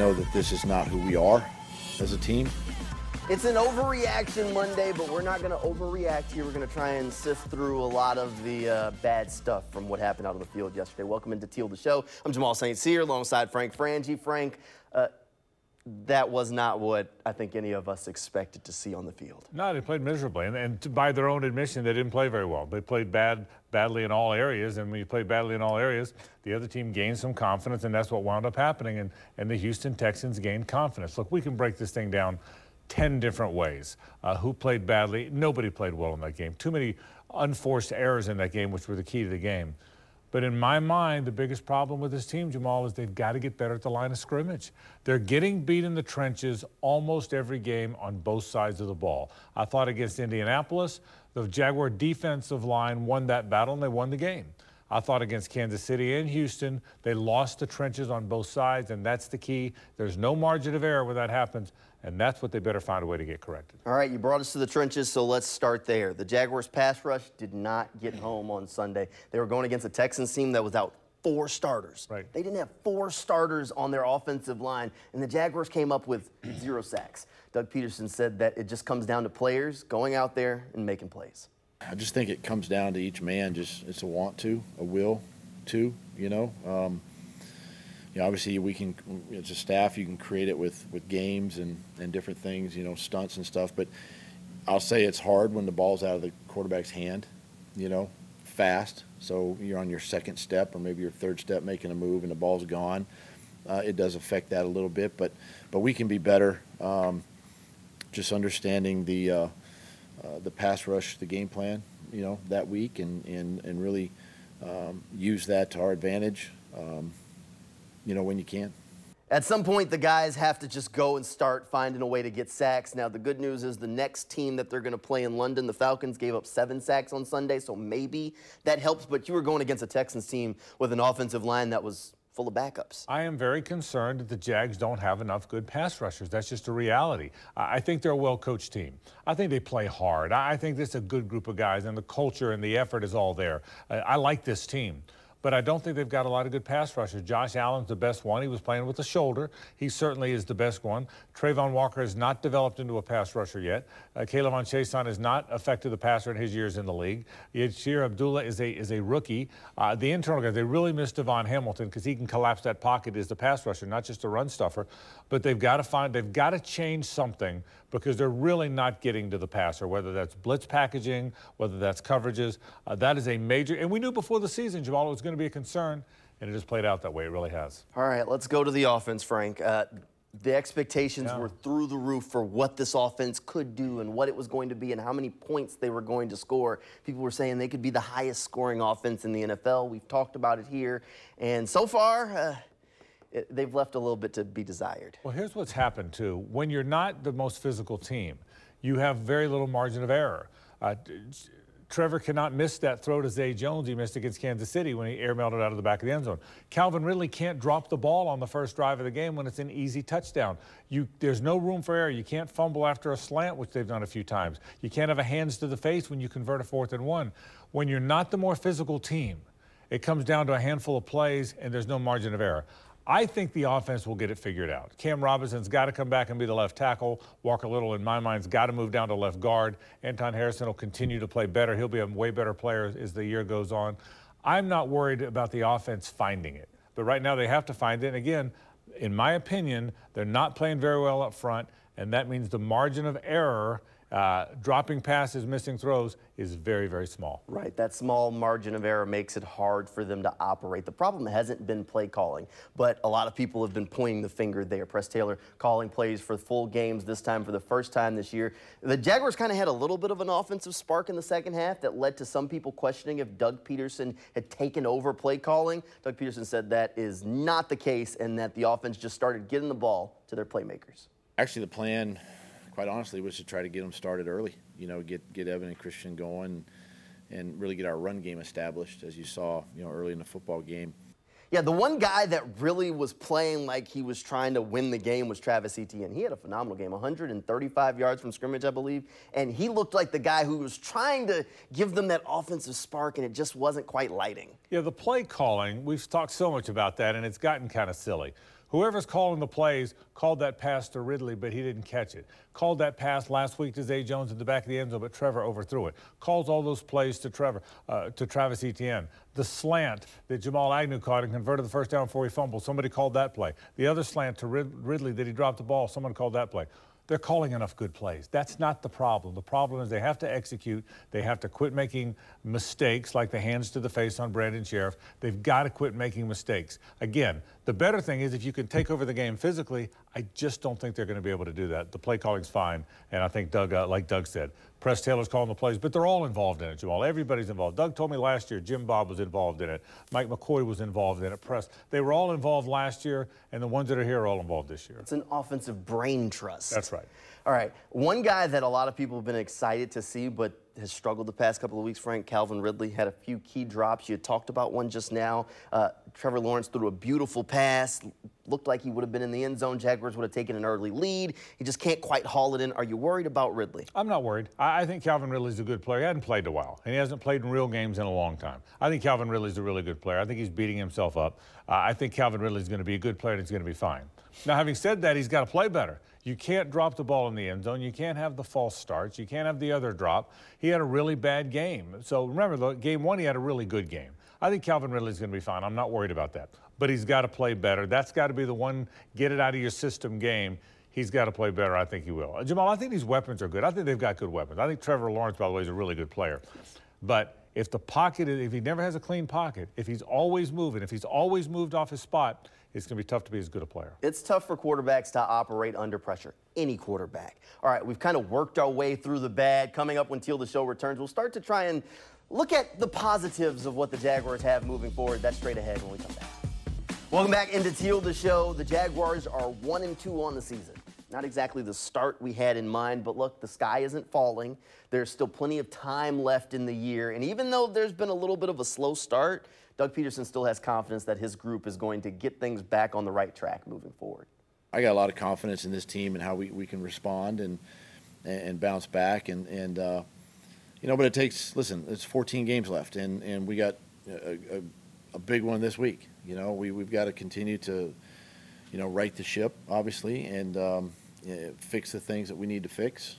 I know that this is not who we are as a team. It's an overreaction Monday, but we're not going to overreact here. We're going to try and sift through a lot of the uh, bad stuff from what happened out on the field yesterday. Welcome into Teal the Show. I'm Jamal St. Cyr alongside Frank Frangie. Frank, uh, that was not what I think any of us expected to see on the field. No, they played miserably, and, and by their own admission, they didn't play very well. They played bad, badly in all areas, and when you play badly in all areas, the other team gained some confidence, and that's what wound up happening. And, and the Houston Texans gained confidence. Look, we can break this thing down 10 different ways. Uh, who played badly? Nobody played well in that game. Too many unforced errors in that game, which were the key to the game. But in my mind, the biggest problem with this team, Jamal, is they've got to get better at the line of scrimmage. They're getting beat in the trenches almost every game on both sides of the ball. I thought against Indianapolis, the Jaguar defensive line won that battle and they won the game. I thought against Kansas City and Houston, they lost the trenches on both sides, and that's the key. There's no margin of error when that happens, and that's what they better find a way to get corrected. All right, you brought us to the trenches, so let's start there. The Jaguars pass rush did not get home on Sunday. They were going against a Texans team that was out four starters. Right. They didn't have four starters on their offensive line, and the Jaguars came up with zero sacks. Doug Pederson said that it just comes down to players going out there and making plays. I just think it comes down to each man. Just it's a want to, a will to. You know, um, you know, obviously we can as a staff you can create it with with games and and different things. You know, stunts and stuff. But I'll say it's hard when the ball's out of the quarterback's hand. You know, fast. So you're on your second step or maybe your third step making a move and the ball's gone. Uh, it does affect that a little bit, but but we can be better. Um, just understanding the uh, uh, the pass rush, the game plan, you know, that week, and and and really um, use that to our advantage, um, you know, when you can. At some point, the guys have to just go and start finding a way to get sacks. Now, the good news is the next team that they're going to play in London, the Falcons, gave up seven sacks on Sunday, so maybe that helps. But you were going against a Texans team with an offensive line that was full of backups. I am very concerned that the Jags don't have enough good pass rushers. That's just a reality. I think they're a well-coached team. I think they play hard. I think this is a good group of guys, and the culture and the effort is all there. I like this team but I don't think they've got a lot of good pass rushers. Josh Allen's the best one. He was playing with the shoulder. He certainly is the best one. Travon Walker has not developed into a pass rusher yet. Uh, K'Lavon Chaisson has not affected the passer in his years in the league. Yasir Abdullah is a is a rookie. Uh, the internal guys, they really miss DaVon Hamilton because he can collapse that pocket as the pass rusher, not just a run stuffer. But they've got to find, they've got to change something because they're really not getting to the passer, whether that's blitz packaging, whether that's coverages. Uh, that is a major, and we knew before the season, Jamal, was going to be a concern, and it has played out that way. It really has. All right, let's go to the offense, Frank. Uh, the expectations yeah. were through the roof for what this offense could do and what it was going to be and how many points they were going to score. People were saying they could be the highest scoring offense in the NFL. We've talked about it here. And so far, uh, it, they've left a little bit to be desired. Well, here's what's happened, too. When you're not the most physical team, you have very little margin of error. Uh, Trevor cannot miss that throw to Zay Jones he missed against Kansas City when he airmailed it out of the back of the end zone. Calvin Ridley can't drop the ball on the first drive of the game when it's an easy touchdown. You, there's no room for error. You can't fumble after a slant, which they've done a few times. You can't have a hands to the face when you convert a fourth and one. When you're not the more physical team, it comes down to a handful of plays and there's no margin of error. I think the offense will get it figured out. Cam Robinson's got to come back and be the left tackle. Walker Little, in my mind, has got to move down to left guard. Anton Harrison will continue to play better. He'll be a way better player as the year goes on. I'm not worried about the offense finding it. But right now they have to find it. And again, in my opinion, they're not playing very well up front, and that means the margin of error uh, dropping passes, missing throws is very, very small. Right. That small margin of error makes it hard for them to operate. The problem hasn't been play calling, but a lot of people have been pointing the finger there. Press Taylor calling plays for full games this time for the first time this year. The Jaguars kind of had a little bit of an offensive spark in the second half that led to some people questioning if Doug Pederson had taken over play calling. Doug Pederson said that is not the case and that the offense just started getting the ball to their playmakers. Actually, the plan quite honestly, was to try to get them started early. You know, get get Evan and Christian going, and really get our run game established, as you saw, you know, early in the football game. Yeah, the one guy that really was playing like he was trying to win the game was Travis Etienne. He had a phenomenal game, 135 yards from scrimmage, I believe, and he looked like the guy who was trying to give them that offensive spark, and it just wasn't quite lighting. Yeah, the play calling, we've talked so much about that, and it's gotten kind of silly Whoever's calling the plays called that pass to Ridley, but he didn't catch it. Called that pass last week to Zay Jones in the back of the end zone, but Trevor overthrew it. Calls all those plays to Trevor, uh, to Travis Etienne. The slant that Jamal Agnew caught and converted the first down before he fumbled, somebody called that play. The other slant to Ridley that he dropped the ball, someone called that play they're calling enough good plays. That's not the problem. The problem is they have to execute. They have to quit making mistakes like the hands to the face on Brandon Scherff. They've got to quit making mistakes. Again, the better thing is if you can take over the game physically, I just don't think they're going to be able to do that. The play calling's fine, and I think Doug, uh, like Doug said, Press Taylor's calling the plays, but they're all involved in it, Jamal. Everybody's involved. Doug told me last year Jim Bob was involved in it. Mike McCoy was involved in it. Press. They were all involved last year, and the ones that are here are all involved this year. It's an offensive brain trust. That's right. All right. One guy that a lot of people have been excited to see, but has struggled the past couple of weeks, Frank Calvin Ridley had a few key drops. You talked about one just now. Uh, Trevor Lawrence threw a beautiful pass. Looked like he would have been in the end zone. Jaguars would have taken an early lead. He just can't quite haul it in. Are you worried about Ridley? I'm not worried. I, I think Calvin Ridley's a good player. He hasn't played a while, and he hasn't played in real games in a long time. I think Calvin Ridley's a really good player. I think he's beating himself up. Uh, I think Calvin Ridley's going to be a good player and he's going to be fine. Now, having said that, he's got to play better. You can't drop the ball in the end zone. You can't have the false starts. You can't have the other drop. He had a really bad game. So remember, the game one, he had a really good game. I think Calvin Ridley's going to be fine. I'm not worried about that. But he's got to play better. That's got to be the one get it out of your system game. He's got to play better. I think he will. Uh, Jamal, I think these weapons are good. I think they've got good weapons. I think Trevor Lawrence, by the way, is a really good player. But if the pocket, if he never has a clean pocket, if he's always moving, if he's always moved off his spot, it's going to be tough to be as good a player. It's tough for quarterbacks to operate under pressure, any quarterback. All right, we've kind of worked our way through the bad. Coming up when Teal the Show returns, we'll start to try and look at the positives of what the Jaguars have moving forward. That's straight ahead when we come back. Welcome back into Teal the Show. The Jaguars are 1 and 2 on the season. Not exactly the start we had in mind, but look, the sky isn't falling. There's still plenty of time left in the year. And even though there's been a little bit of a slow start, Doug Pederson still has confidence that his group is going to get things back on the right track moving forward. I got a lot of confidence in this team and how we, we can respond and and bounce back and and uh, you know, but it takes. Listen, it's 14 games left, and and we got a, a, a big one this week. You know, we we've got to continue to, you know, right the ship obviously and um, fix the things that we need to fix.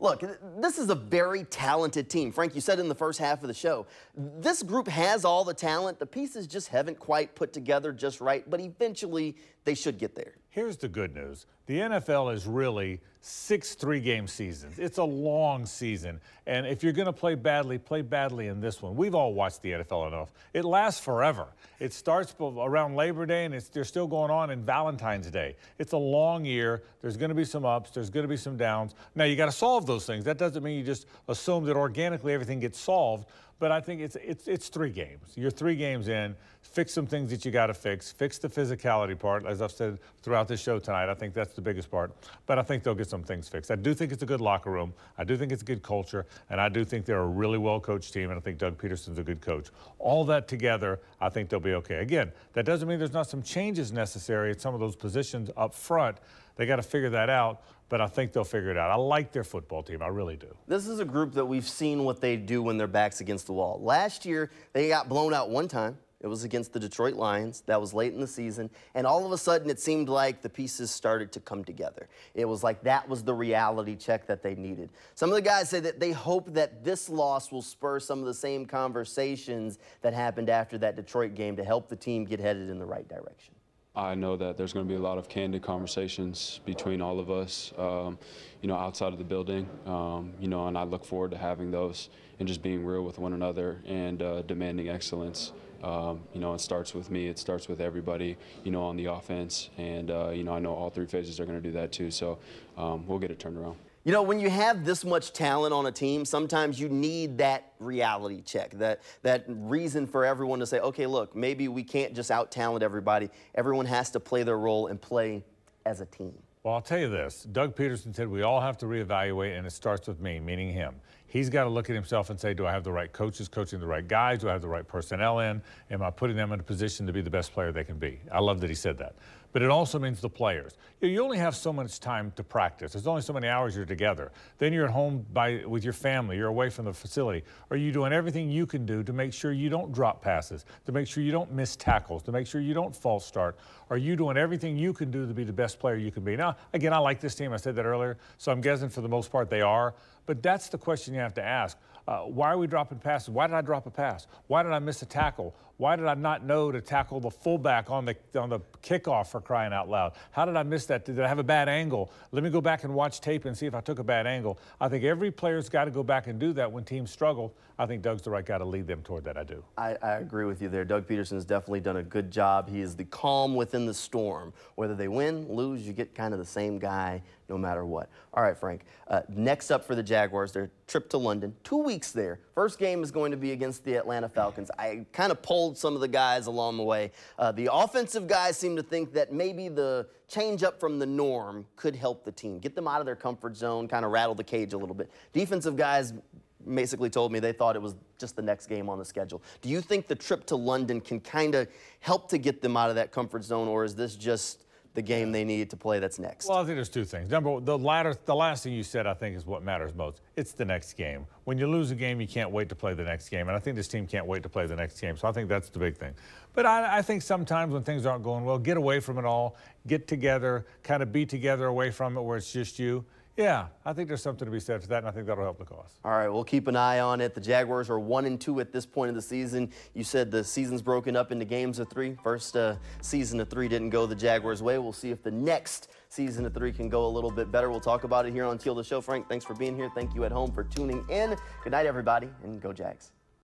Look, this is a very talented team. Frank, you said in the first half of the show, this group has all the talent. The pieces just haven't quite put together just right, but eventually they should get there. Here's the good news. The NFL is really six three-game seasons. It's a long season. And if you're going to play badly, play badly in this one. We've all watched the NFL enough. It lasts forever. It starts around Labor Day, and it's, they're still going on in Valentine's Day. It's a long year. There's going to be some ups. There's going to be some downs. Now, you got to solve those things. That doesn't mean you just assume that organically everything gets solved. But I think it's, it's, it's three games. You're three games in. Fix some things that you got to fix. Fix the physicality part, as I've said throughout this show tonight. I think that's the biggest part. But I think they'll get some things fixed. I do think it's a good locker room. I do think it's a good culture. And I do think they're a really well coached team. And I think Doug Pederson's a good coach. All that together, I think they'll be okay. Again, that doesn't mean there's not some changes necessary at some of those positions up front. They got to figure that out but I think they'll figure it out. I like their football team. I really do. This is a group that we've seen what they do when their back's against the wall. Last year, they got blown out one time. It was against the Detroit Lions. That was late in the season. And all of a sudden, it seemed like the pieces started to come together. It was like that was the reality check that they needed. Some of the guys say that they hope that this loss will spur some of the same conversations that happened after that Detroit game to help the team get headed in the right direction. I know that there's going to be a lot of candid conversations between all of us, um, you know, outside of the building, um, you know, and I look forward to having those and just being real with one another and uh, demanding excellence. Um, you know, it starts with me. It starts with everybody, you know, on the offense. And, uh, you know, I know all three phases are going to do that too. So um, we'll get it turned around. You know, when you have this much talent on a team, sometimes you need that reality check, that, that reason for everyone to say, okay, look, maybe we can't just out talent everybody. Everyone has to play their role and play as a team. Well, I'll tell you this Doug Pederson said we all have to reevaluate, and it starts with me, meaning him. He's got to look at himself and say, do I have the right coaches coaching the right guys? Do I have the right personnel in? Am I putting them in a position to be the best player they can be? I love that he said that. But it also means the players. You, only have so much time to practice. There's only so many hours you're together. Then you're at home by, with your family. You're away from the facility. Are you doing everything you can do to make sure you don't drop passes, to make sure you don't miss tackles, to make sure you don't false start? Are you doing everything you can do to be the best player you can be? Now, again, I like this team. I said that earlier. So I'm guessing for the most part they are. But that's the question you have to ask. Uh, why are we dropping passes? Why did I drop a pass? Why did I miss a tackle? Why did I not know to tackle the fullback on the on the kickoff for crying out loud? How did I miss that? Did I have a bad angle? Let me go back and watch tape and see if I took a bad angle. I think every player's got to go back and do that when teams struggle. I think Doug's the right guy to lead them toward that. I do. I, I agree with you there. Doug Pederson has definitely done a good job. He is the calm within the storm. Whether they win, lose, you get kind of the same guy no matter what. All right, Frank. Uh, next up for the Jaguars, their trip to London. Two weeks there. First game is going to be against the Atlanta Falcons. I kind of pulled some of the guys along the way. Uh, the offensive guys seem to think that maybe the change up from the norm could help the team, get them out of their comfort zone, kind of rattle the cage a little bit. Defensive guys basically told me they thought it was just the next game on the schedule. Do you think the trip to London can kind of help to get them out of that comfort zone, or is this just the game they need to play that's next? Well, I think there's two things. Number one, the latter, the last thing you said, I think, is what matters most. It's the next game. When you lose a game, you can't wait to play the next game, and I think this team can't wait to play the next game. So I think that's the big thing. But I, I think sometimes when things aren't going well, get away from it all, get together, kind of be together away from it where it's just you. Yeah, I think there's something to be said for that, and I think that'll help the cause. All right, we'll keep an eye on it. The Jaguars are one and two at this point of the season. You said the season's broken up into games of three. First uh, season of three didn't go the Jaguars' way. We'll see if the next season of three can go a little bit better. We'll talk about it here on Teal the Show. Frank, thanks for being here. Thank you at home for tuning in. Good night, everybody, and go Jags.